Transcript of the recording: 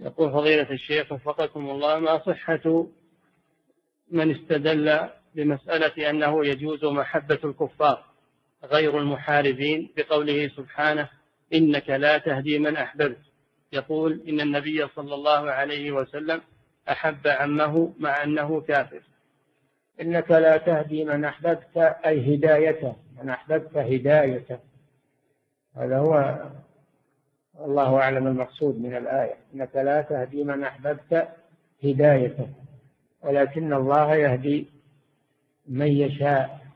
يقول فضيلة الشيخ وفقكم الله ما صحة من استدل بمسألة أنه يجوز محبة الكفار غير المحاربين بقوله سبحانه إنك لا تهدي من أحببت. يقول إن النبي صلى الله عليه وسلم أحب عمه مع أنه كافر. إنك لا تهدي من أحببت أي هدايته من أحببت هدايته. هذا هو الله أعلم المقصود من الآية. إنك لا تهدي من أحببت هدايته ولكن الله يهدي من يشاء.